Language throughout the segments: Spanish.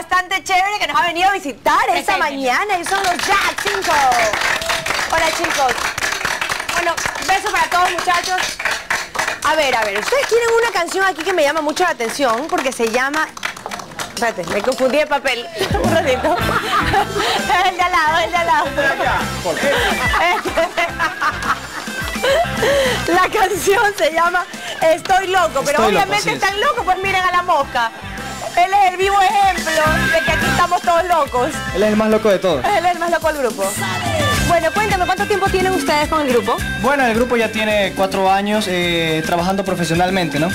bastante chévere que nos ha venido a visitar esta mañana y son los Jack 5. Hola chicos. Bueno, beso para todos muchachos. A ver, a ver, ustedes tienen una canción aquí que me llama mucho la atención porque se llama... Espérate, me confundí de papel. Un ratito. el de al lado, el de al lado. La canción se llama Estoy loco, pero Estoy obviamente están locos, pues miren a la mosca. Él es el vivo ejemplo de que aquí estamos todos locos. Él es el más loco de todos. Él es el más loco del grupo. Bueno, cuéntame, ¿cuánto tiempo tienen ustedes con el grupo? Bueno, el grupo ya tiene cuatro años eh, trabajando profesionalmente, ¿no?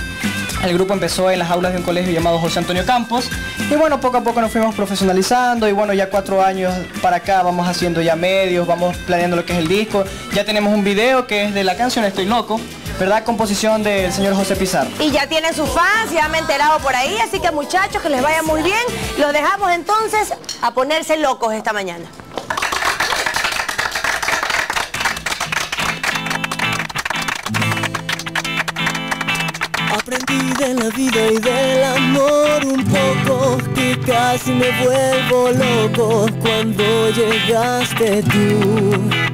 El grupo empezó en las aulas de un colegio llamado José Antonio Campos y bueno, poco a poco nos fuimos profesionalizando y bueno, ya cuatro años para acá vamos haciendo ya medios, vamos planeando lo que es el disco. Ya tenemos un video que es de la canción Estoy Loco, ¿verdad? Composición del señor José Pizarro. Y ya tienen sus fans, ya me he enterado por ahí, así que muchachos, que les vaya muy bien. Los dejamos entonces a ponerse locos esta mañana. Aprendí de la vida y del amor un poco que casi me vuelvo loco cuando llegaste tú.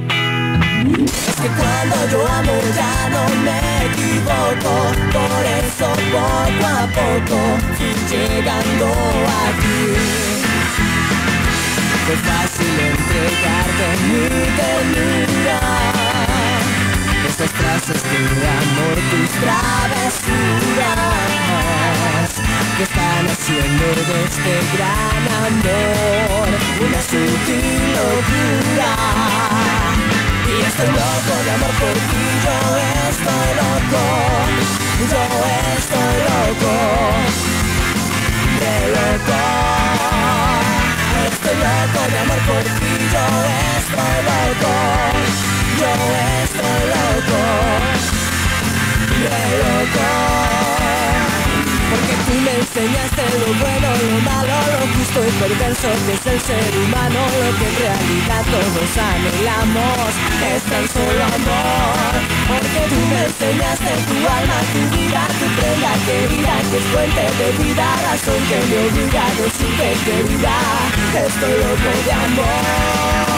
Cuando yo amo ya no me equivoco, por eso poco a poco fui llegando a ti. Fue fácil entregarte mi ternura esas frases de amor, tus travesuras que están haciendo de este estoy loco de amor por ti, yo estoy loco, yo estoy loco, de loco. Estoy loco de amor por ti, yo estoy loco, yo estoy loco, de loco. Me enseñaste lo bueno, lo malo, lo justo y perverso que es el ser humano, lo que en realidad todos anhelamos es tan solo amor. Porque tú me enseñaste tu alma, tu vida, tu prenda querida, que es fuente de vida, razón que me obliga a decirte querida, estoy loco de amor.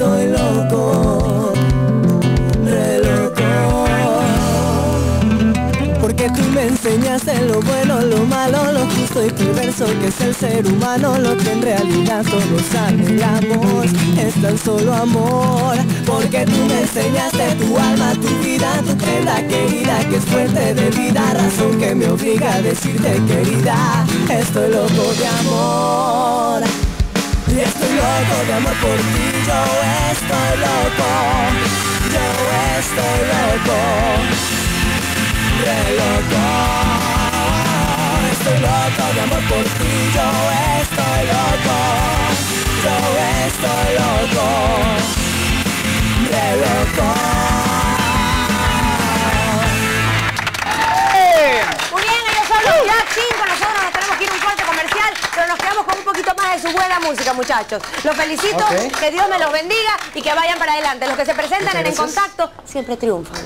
Estoy loco. Re loco. Porque tú me enseñaste lo bueno, lo malo, lo justo y perverso que es el ser humano, lo que en realidad todos anhelamos es tan solo amor. Porque tú me enseñaste tu alma, tu vida, tu prenda querida, que es fuente de vida, razón que me obliga a decirte querida, estoy loco de amor. Estoy loco de amor por ti, yo estoy loco, yo estoy loco re loco. Estoy loco de amor por ti, yo estoy nos quedamos con un poquito más de su buena música, muchachos. Los felicito, que Dios me los bendiga y que vayan para adelante. Los que se presentan en En. Contacto siempre triunfan.